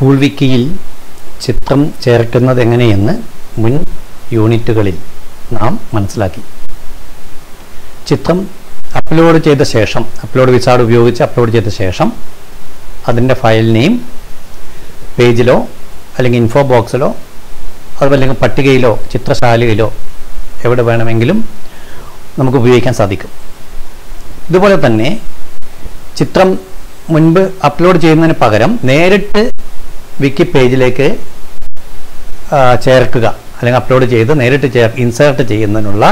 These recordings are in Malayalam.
സ്കൂൾ വിക്കിയിൽ ചിത്രം ചേർക്കുന്നത് എങ്ങനെയെന്ന് മുൻ യൂണിറ്റുകളിൽ നാം മനസ്സിലാക്കി. ചിത്രം അപ്ലോഡ് ചെയ്ത ശേഷം അപ്ലോഡ് വിസാർഡ് ഉപയോഗിച്ച് അപ്ലോഡ് ചെയ്ത ശേഷം അതിന്റെ ഫയൽ നെയിം പേജിലോ അല്ലെങ്കിൽ ഇൻഫോ ബോക്സിലോ അതുപോലെ അല്ലെങ്കിൽ പട്ടികയിലോ ചിത്രശാലയിലോ എവിടെ വേണമെങ്കിലും നമുക്ക് ഉപയോഗിക്കാൻ സാധിക്കും. ഇതുപോലെ തന്നെ ചിത്രം മുൻപ് അപ്ലോഡ് ചെയ്യുന്നതിന് പകരം നേരിട്ട് വിക്കി പേജിലേക്ക് ചേർക്കുക. അല്ലെങ്കിൽ അപ്ലോഡ് ചെയ്ത് നേരിട്ട് ചേർ ഇൻസേർട്ട് ചെയ്യുന്നതിനുള്ള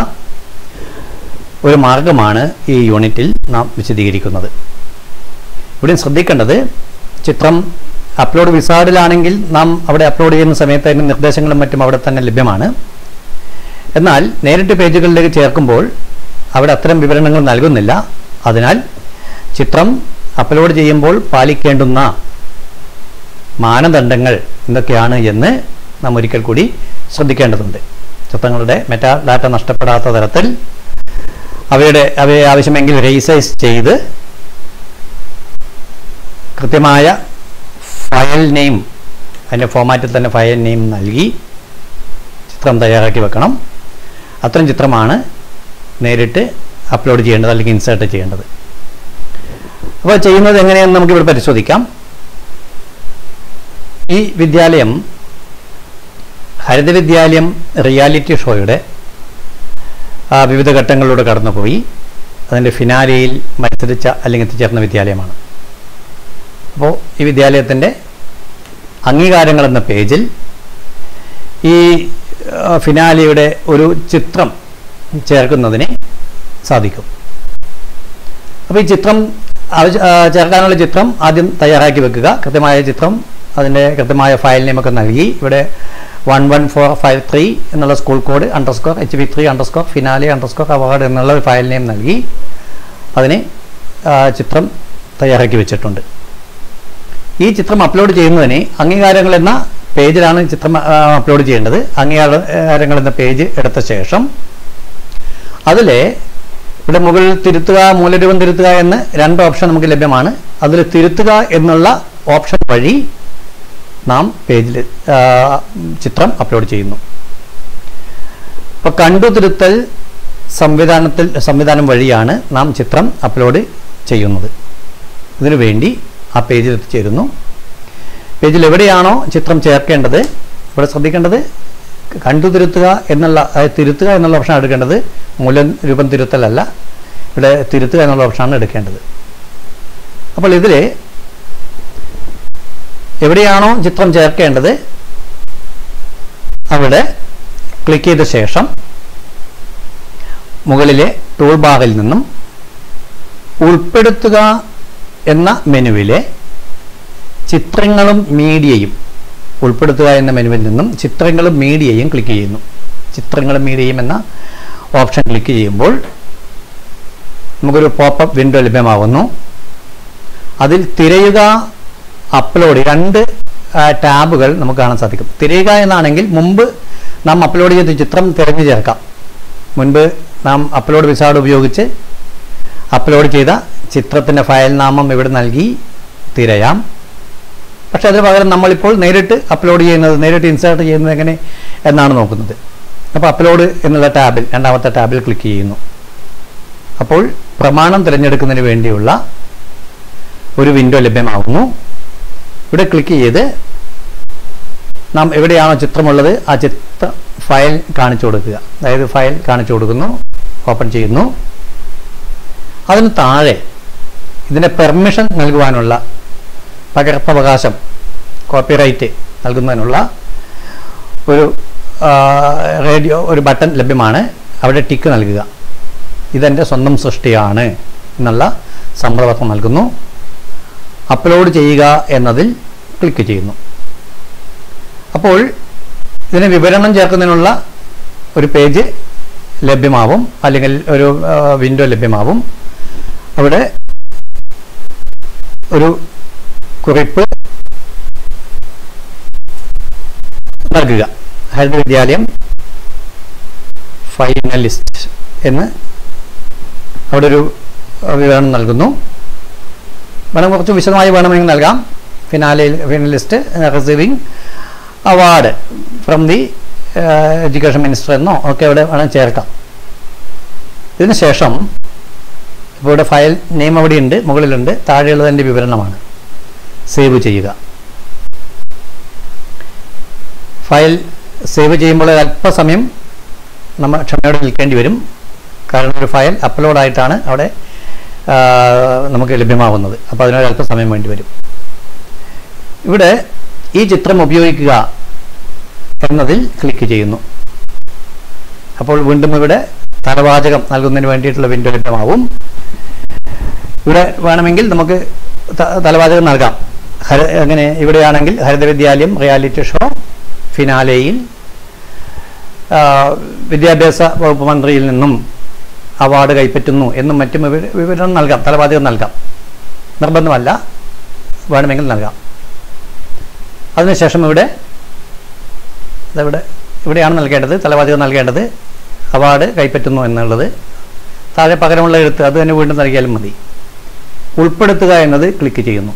ഒരു മാർഗമാണ് ഈ യൂണിറ്റിൽ നാം വിശദീകരിക്കുന്നത്. ഇവിടെ ശ്രദ്ധിക്കേണ്ടത് ചിത്രം അപ്ലോഡ് വിസാർഡിലാണെങ്കിൽ നാം അവിടെ അപ്ലോഡ് ചെയ്യുന്ന സമയത്ത് അതിന്റെ നിർദ്ദേശങ്ങളും മറ്റും അവിടെ തന്നെ ലഭ്യമാണ്. എന്നാൽ നേരിട്ട് പേജുകളിലേക്ക് ചേർക്കുമ്പോൾ അവിടെ അത്തരം വിവരണങ്ങൾ നൽകുന്നില്ല. അതിനാൽ ചിത്രം അപ്ലോഡ് ചെയ്യുമ്പോൾ പാലിക്കേണ്ടുന്ന മാനദണ്ഡങ്ങൾ എന്തൊക്കെയാണ് എന്ന് നാം ഒരിക്കൽ കൂടി ശ്രദ്ധിക്കേണ്ടതുണ്ട്. ചിത്രങ്ങളുടെ മെറ്റാ ഡാറ്റ നഷ്ടപ്പെടാത്ത തരത്തിൽ അവയുടെ അവയെ ആവശ്യമെങ്കിൽ റീസൈസ് ചെയ്ത് കൃത്യമായ ഫയൽ നെയിം അതിന്റെ ഫോമാറ്റിൽ തന്നെ ഫയൽ നെയിം നൽകി ചിത്രം തയ്യാറാക്കി വെക്കണം. അത്തരം ചിത്രമാണ് നേരിട്ട് അപ്ലോഡ് ചെയ്യേണ്ടത് അല്ലെങ്കിൽ ഇൻസേർട്ട് ചെയ്യേണ്ടത്. അപ്പോൾ ചെയ്യുന്നത് എങ്ങനെയെന്ന് നമുക്കിവിടെ പരിശോധിക്കാം. ഈ വിദ്യാലയം ഹരിത വിദ്യാലയം റിയാലിറ്റി ഷോയുടെ വിവിധ ഘട്ടങ്ങളിലൂടെ കടന്നുപോയി. അതിന്റെ ഫിനാലയിൽ മത്സരിച്ച അല്ലെങ്കിൽ എത്തിച്ചേർന്ന വിദ്യാലയമാണ്. അപ്പോൾ ഈ വിദ്യാലയത്തിന്റെ അംഗീകാരങ്ങൾ എന്ന പേജിൽ ഈ ഫിനാലിയുടെ ഒരു ചിത്രം ചേർക്കുന്നതിന് സാധിക്കും. അപ്പോൾ ഈ ചിത്രം ചേർക്കാനുള്ള ചിത്രം ആദ്യം തയ്യാറാക്കി വെക്കുക. കൃത്യമായ ചിത്രം അതിന്റെ കൃത്യമായ ഫയൽ നെയിമൊക്കെ നൽകി. ഇവിടെ one one four five three എന്നുള്ള school code underscore H B three underscore finale underscore award എന്നുള്ള ഒരു ഫയൽ നെയിം നൽകി. അതിന് ചിത്രം തയ്യാറാക്കി വെച്ചിട്ടുണ്ട്. ഈ ചിത്രം അപ്ലോഡ് ചെയ്യുന്നതിന് അംഗീകാരങ്ങൾ എന്ന പേജിലാണ് ചിത്രം അപ്ലോഡ് ചെയ്യേണ്ടത്. അംഗീകാരങ്ങൾ എന്ന പേജ് എടുത്ത ശേഷം അതിലെ ഇവിടെ മുകളിൽ തിരുത്തുക മൂലരൂപം തിരുത്തുക എന്ന് രണ്ട് ഓപ്ഷൻ നമുക്ക് ലഭ്യമാണ്. അതിൽ തിരുത്തുക എന്നുള്ള ഓപ്ഷൻ വഴി നാം പേജിൽ ചിത്രം അപ്ലോഡ് ചെയ്യുന്നു. അപ്പോൾ കണ്ടുതിരുത്തൽ സംവിധാനത്തിൽ സംവിധാനം വഴിയാണ് നാം ചിത്രം അപ്ലോഡ് ചെയ്യുന്നത്. ഇതിനു വേണ്ടി ആ പേജിൽ എത്തിച്ചേരുന്നു. പേജിൽ എവിടെയാണോ ചിത്രം ചേർക്കേണ്ടത് ഇവിടെ ശ്രദ്ധിക്കേണ്ടത് കണ്ടു തിരുത്തുക എന്നുള്ള തിരുത്തുക എന്നുള്ള ഓപ്ഷനാണ് എടുക്കേണ്ടത്. മൂലം രൂപം തിരുത്തലല്ല. ഇവിടെ തിരുത്തുക എന്നുള്ള ഓപ്ഷനാണ് എടുക്കേണ്ടത്. അപ്പോൾ ഇതിൽ എവിടെയാണോ ചിത്രം ചേർക്കേണ്ടത്? അവിടെ ക്ലിക്ക് ചെയ്ത ശേഷം മുകളിലെ ടൂൾ ബാറിൽ നിന്നും ഉൾപ്പെടുത്തുക എന്ന മെനുവിലെ ചിത്രങ്ങളും മീഡിയയും ഉൾപ്പെടുത്തുക എന്ന മെനുവിൽ നിന്നും ചിത്രങ്ങളും മീഡിയയും ക്ലിക്ക് ചെയ്യുന്നു. ചിത്രങ്ങളും മീഡിയയും എന്ന ഓപ്ഷൻ ക്ലിക്ക് ചെയ്യുമ്പോൾ നമുക്കൊരു പോപ്പപ്പ് വിൻഡോ ലഭ്യമാകുന്നു അതിൽ തിരയുക അപ്ലോഡ് രണ്ട് ടാബുകൾ നമുക്ക് കാണാൻ സാധിക്കും. തിരയുക എന്നാണെങ്കിൽ മുമ്പ് നാം അപ്ലോഡ് ചെയ്ത ചിത്രം തിരഞ്ഞു ചേർക്കാം. മുൻപ് നാം അപ്ലോഡ് വിസാർഡ് ഉപയോഗിച്ച് അപ്ലോഡ് ചെയ്ത ചിത്രത്തിന്റെ ഫയൽ നാമം ഇവിടെ നൽകി തിരയാം. പക്ഷേ അതിന് പകരം നമ്മളിപ്പോൾ നേരിട്ട് അപ്ലോഡ് ചെയ്യുന്നത് നേരിട്ട് ഇൻസേർട്ട് ചെയ്യുന്നത് എങ്ങനെ എന്നാണ് നോക്കുന്നത്. അപ്പോൾ അപ്ലോഡ് എന്നുള്ള ടാബിൽ രണ്ടാമത്തെ ടാബിൽ ക്ലിക്ക് ചെയ്യുന്നു. അപ്പോൾ പ്രമാണം തിരഞ്ഞെടുക്കുന്നതിന് വേണ്ടിയുള്ള ഒരു വിൻഡോ ലഭ്യമാകുന്നു ഇവിടെ ക്ലിക്ക് ചെയ്ത് നാം എവിടെയാണോ ചിത്രമുള്ളത് ആ ചിത്ര ഫയൽ കാണിച്ചു കൊടുക്കുക. അതായത് ഫയൽ കാണിച്ചു കൊടുക്കുന്നു ഓപ്പൺ ചെയ്യുന്നു. അതിന് താഴെ ഇതിന്റെ പെർമിഷൻ നൽകുവാനുള്ള പകർപ്പവകാശം കോപ്പിറൈറ്റ് നൽകുന്നതിനുള്ള ഒരു റേഡിയോ ഒരു ബട്ടൺ ലഭ്യമാണ്. അവിടെ ടിക്ക് നൽകുക. ഇതെന്റെ സ്വന്തം സൃഷ്ടിയാണ് എന്നുള്ള സമ്മതപത്രം നൽകുന്നു. അപ്ലോഡ് ചെയ്യുക എന്നതിൽ ക്ലിക്ക് ചെയ്യുന്നു. അപ്പോൾ ഇതിന് വിവരണം ചേർക്കുന്നതിനുള്ള ഒരു പേജ് ലഭ്യമാവും. അല്ലെങ്കിൽ ഒരു വിൻഡോ ലഭ്യമാവും. അവിടെ ഒരു കുറിപ്പ് നൽകുക. ഹരിത വിദ്യാലയം ഫൈനലിസ്റ്റ് എന്ന് അവിടെ ഒരു വിവരണം നൽകുന്നു. വേണം കുറച്ച് വിശദമായി വേണമെങ്കിൽ നൽകാം. Finally finalist receiving award from the education minister എന്നോ ഒക്കെ ഇവിടെ വേണം ചേർക്കാം. ഇതിന് ശേഷം ഇപ്പോൾ ഇവിടെ ഫയൽ നെയിം അവിടെയുണ്ട് മുകളിലുണ്ട് താഴെയുള്ളതിന്റെ വിവരണമാണ്. സേവ് ചെയ്യുക. ഫയൽ സേവ് ചെയ്യുമ്പോൾ അല്പസമയം നമ്മൾ ക്ഷമയോടെ നിൽക്കേണ്ടി വരും. കാരണം ഒരു ഫയൽ അപ്ലോഡായിട്ടാണ് അവിടെ നമുക്ക് ലഭ്യമാവുന്നത്. അപ്പോൾ അതിനൊരു അല്പസമയം വേണ്ടി വരും. ഇവിടെ ഈ ചിത്രം ഉപയോഗിക്കുക എന്നതിൽ ക്ലിക്ക് ചെയ്യുന്നു. അപ്പോൾ വീണ്ടും ഇവിടെ തലവാചകം നൽകുന്നതിന് വേണ്ടിയിട്ടുള്ള വിൻഡോ ലഭ്യമാവും ഇവിടെ വേണമെങ്കിൽ നമുക്ക് തലവാചകം നൽകാം. ഹര അങ്ങനെ ഇവിടെയാണെങ്കിൽ ഹരിതവിദ്യാലയം റിയാലിറ്റി ഷോ ഫിനാലെയിൽ വിദ്യാഭ്യാസ വകുപ്പ് മന്ത്രിയിൽ നിന്നും അവാർഡ് കൈപ്പറ്റുന്നു എന്നും മറ്റും വിവരം വിവരണം നൽകാം. തലവാചകം നൽകാം. നിർബന്ധമല്ല. വേണമെങ്കിൽ നൽകാം. അതിനുശേഷം ഇവിടെ ഇതവിടെ ഇവിടെയാണ് നൽകേണ്ടത് തലവാചകം നൽകേണ്ടത്. അവാർഡ് കൈപ്പറ്റുന്നു എന്നുള്ളത്. താഴെ പകരമുള്ള എഴുത്ത് അത് തന്നെ വീണ്ടും നൽകിയാലും മതി. ഉൾപ്പെടുത്തുക എന്നത് ക്ലിക്ക് ചെയ്യുന്നു.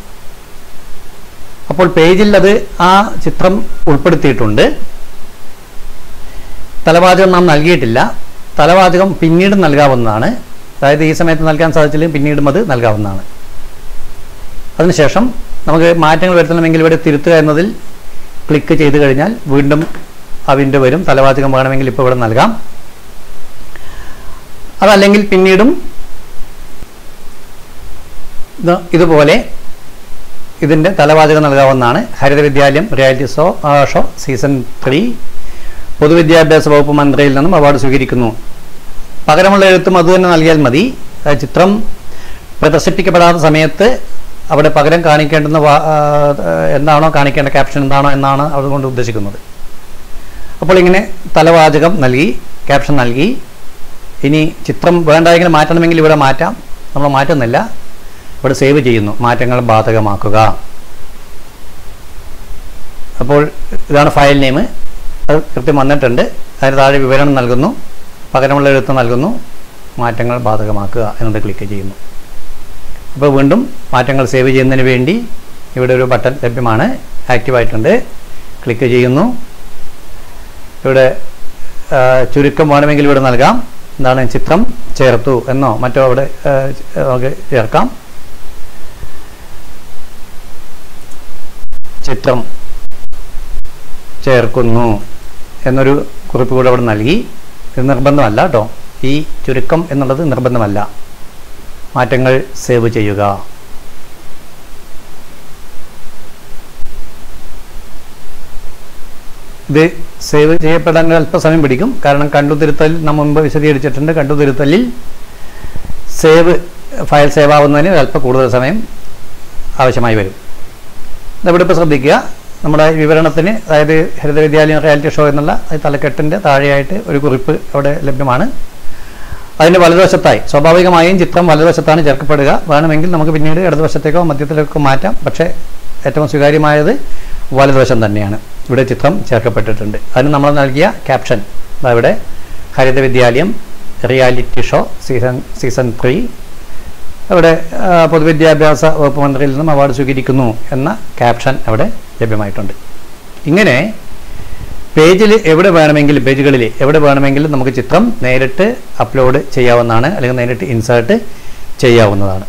അപ്പോൾ പേജിൽ അത് ആ ചിത്രം ഉൾപ്പെടുത്തിയിട്ടുണ്ട്. തലവാചകം നാം നൽകിയിട്ടില്ല. തലവാചകം പിന്നീട് നൽകാവുന്നതാണ്. അതായത് ഈ സമയത്ത് നൽകാൻ സാധിച്ചില്ലെങ്കിൽ പിന്നീടും അത് നൽകാവുന്നതാണ്. അതിനുശേഷം നമുക്ക് മാറ്റങ്ങൾ വരുത്തണമെങ്കിൽ ഇവിടെ തിരുത്തുക എന്നതിൽ ക്ലിക്ക് ചെയ്ത് കഴിഞ്ഞാൽ വീണ്ടും ആ വരും. തലവാചകം വേണമെങ്കിൽ ഇപ്പോൾ ഇവിടെ നൽകാം. അതല്ലെങ്കിൽ പിന്നീടും ഇത് ഇതുപോലെ ഇതിന്റെ തലവാചകം നൽകാവുന്നതാണ്. Haritha Vidyalayam reality show show season three പൊതുവിദ്യാഭ്യാസ വകുപ്പ് മന്ത്രിയിൽ നിന്നും അവാർഡ് സ്വീകരിക്കുന്നു. പകരമുള്ള എഴുത്തും അതുതന്നെ നൽകിയാൽ മതി. ചിത്രം പ്രദർശിപ്പിക്കപ്പെടാത്ത സമയത്ത് അവിടെ പകരം കാണിക്കേണ്ടുന്ന എന്താണോ കാണിക്കേണ്ട ക്യാപ്ഷൻ എന്താണോ എന്നാണ് അതുകൊണ്ട് ഉദ്ദേശിക്കുന്നത്. അപ്പോൾ ഇങ്ങനെ തലവാചകം നൽകി ക്യാപ്ഷൻ നൽകി. ഇനി ചിത്രം വേണ്ടെങ്കിൽ മാറ്റണമെങ്കിൽ ഇവിടെ മാറ്റാം. നമ്മൾ മാറ്റുന്നില്ല. ഇവിടെ സേവ് ചെയ്യുന്നു. മാറ്റങ്ങൾ ബാധകമാക്കുക. അപ്പോൾ ഇതാണ് ഫയൽ നെയിം അത് കൃത്യം വന്നിട്ടുണ്ട്. അതിന് താഴെ വിവരണം നൽകുന്നു. പകരമുള്ള എഴുത്ത് നൽകുന്നു. മാറ്റങ്ങൾ ബാധകമാക്കുക എന്നത് ക്ലിക്ക് ചെയ്യുന്നു. അപ്പോൾ വീണ്ടും മാറ്റങ്ങൾ സേവ് ചെയ്യുന്നതിന് വേണ്ടി ഇവിടെ ഒരു ബട്ടൺ ലഭ്യമാണ്. ആക്റ്റീവായിട്ടുണ്ട് ക്ലിക്ക് ചെയ്യുന്നു. ഇവിടെ ചുരുക്കം വേണമെങ്കിൽ ഇവിടെ നൽകാം. എന്താണ് ചിത്രം? ചേർത്തു എന്നോ മറ്റോ അവിടെ നമുക്ക് ചേർക്കാം. ചിത്രം ചേർക്കുന്നു. എന്നൊരു കുറിപ്പ് കൂടെ അവിടെ നൽകി. ഇത് നിർബന്ധമല്ല കേട്ടോ ഈ ചുരുക്കം എന്നുള്ളത് നിർബന്ധമല്ല. മാറ്റങ്ങൾ സേവ് ചെയ്യുക. ഇത് സേവ് ചെയ്യപ്പെടാൻ അല്പസമയം പിടിക്കും. കാരണം കണ്ടുതിരുത്തൽ നമ്മൾ മുമ്പ് വിശദീകരിച്ചിട്ടുണ്ട്. കണ്ടുതിരുത്തലിൽ സേവ് ഫയൽ സേവ് ആവുന്നതിന് അല്പം കൂടുതൽ സമയം ആവശ്യമായി വരും. ഇവിടെ ഇപ്പോൾ ശ്രദ്ധിക്കുക? നമ്മുടെ വിവരണത്തിന് അതായത് ഹരിത വിദ്യാലയം റിയാലിറ്റി ഷോ എന്നുള്ള തലക്കെട്ടിന്റെ താഴെയായിട്ട് ഒരു കുറിപ്പ് അവിടെ ലഭ്യമാണ്. അതിന്റെ വലതുവശത്തായി സ്വാഭാവികമായും ചിത്രം വലതുവശത്താണ് ചേർക്കപ്പെടുക. വേണമെങ്കിൽ നമുക്ക് പിന്നീട് ഇടതുവശത്തേക്കോ മധ്യത്തിലേക്കോ മാറ്റാം. പക്ഷേ ഏറ്റവും സ്വീകാര്യമായത് വലതുവശം തന്നെയാണ്. ഇവിടെ ചിത്രം ചേർക്കപ്പെട്ടിട്ടുണ്ട്. അതിന് നമ്മൾ നൽകിയ ക്യാപ്ഷൻ ഇവിടെ Haritha Vidyalayam reality show season season three. അവിടെ പൊതുവിദ്യാഭ്യാസ വകുപ്പ് മന്ത്രിയിൽ നിന്നും അവാർഡ് സ്വീകരിക്കുന്നു എന്ന ക്യാപ്ഷൻ അവിടെ ലഭ്യമായിട്ടുണ്ട്. ഇങ്ങനെ പേജിൽ എവിടെ വേണമെങ്കിലും പേജുകളിൽ എവിടെ വേണമെങ്കിലും നമുക്ക് ചിത്രം നേരിട്ട് അപ്ലോഡ് ചെയ്യാവുന്നതാണ് അല്ലെങ്കിൽ നേരിട്ട് ഇൻസേർട്ട് ചെയ്യാവുന്നതാണ്.